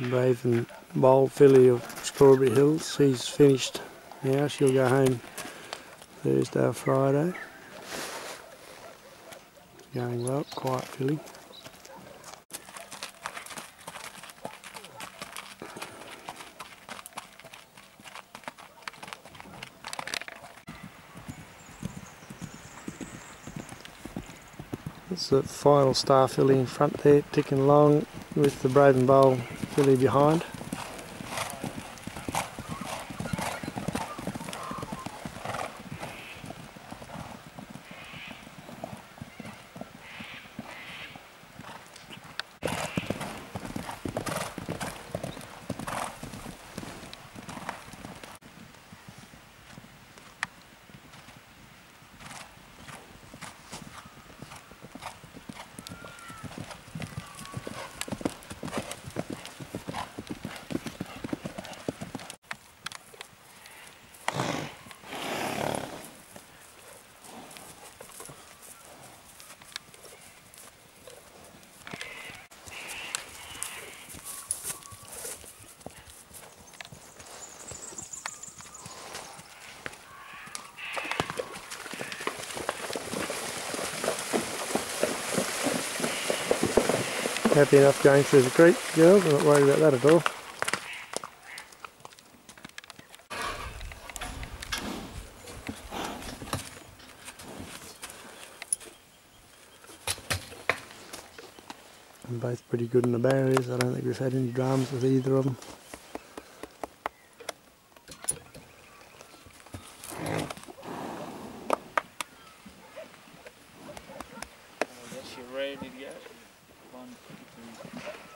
Brave and bold filly of Strawberry Hills. She's finished now. She'll go home Thursday or Friday. Going well, quiet filly. It's the final star filly in front there, ticking along with the Brave and Bold filly behind. happy enough going through the creek, girls. I'm not worried about that at all. They're both pretty good in the barriers. I don't think we've had any dramas with either of them. ready on.